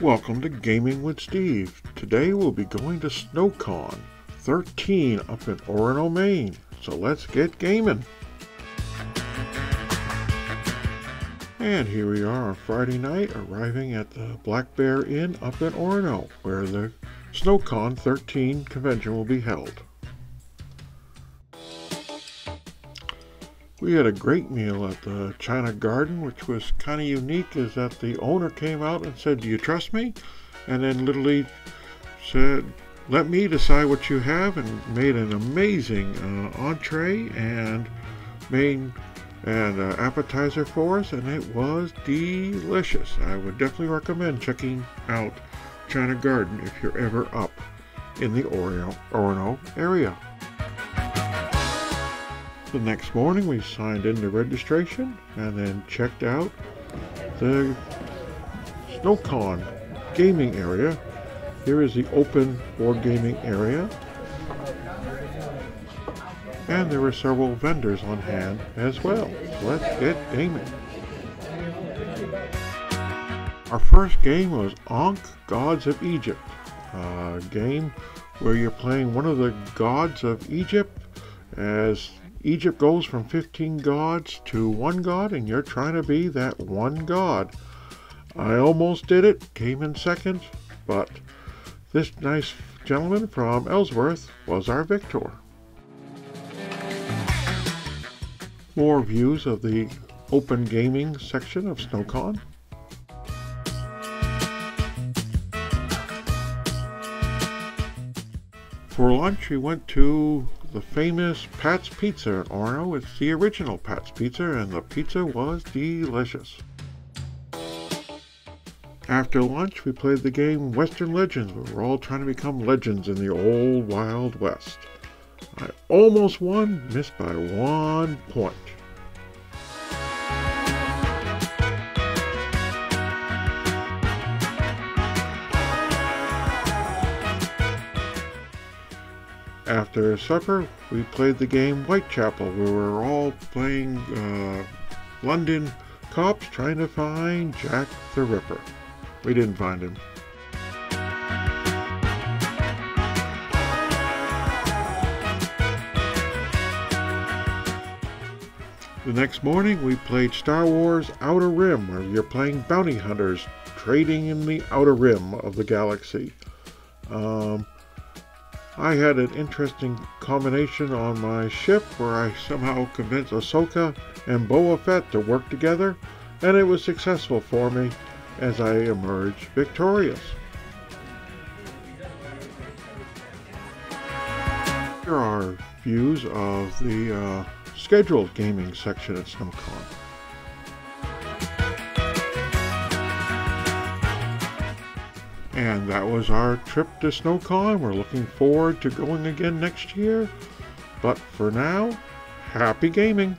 Welcome to Gaming with Steve. Today we'll be going to SnowCon 13 up in Orono, Maine. So let's get gaming. And here we are on Friday night, arriving at the Black Bear Inn up in Orono, where the SnowCon 13 convention will be held. We had a great meal at the China Garden, which was kind of unique, is that the owner came out and said, do you trust me? And then literally said, let me decide what you have, and made an amazing uh, entree and main and uh, appetizer for us, and it was delicious. I would definitely recommend checking out China Garden if you're ever up in the Orono, Orono area. The next morning we signed in the registration and then checked out the SnowCon gaming area. Here is the open board gaming area. And there were several vendors on hand as well. Let's get gaming. Our first game was Ankh Gods of Egypt, a game where you're playing one of the gods of Egypt as Egypt goes from 15 gods to one god, and you're trying to be that one god. I almost did it, came in second, but this nice gentleman from Ellsworth was our victor. More views of the open gaming section of SnowCon. For lunch, we went to the famous Pat's Pizza in Orono. It's the original Pat's Pizza, and the pizza was delicious. After lunch, we played the game Western Legends, where we're all trying to become legends in the old Wild West. I almost won, missed by one point. After supper, we played the game Whitechapel, we were all playing uh, London cops trying to find Jack the Ripper. We didn't find him. The next morning, we played Star Wars Outer Rim, where you're playing bounty hunters trading in the outer rim of the galaxy. Um, I had an interesting combination on my ship where I somehow convinced Ahsoka and Boba Fett to work together, and it was successful for me as I emerged victorious. Here are views of the uh, scheduled gaming section at SnowCon. And that was our trip to SnowCon. We're looking forward to going again next year. But for now, happy gaming!